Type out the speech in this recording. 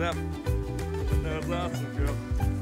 That was awesome, girl.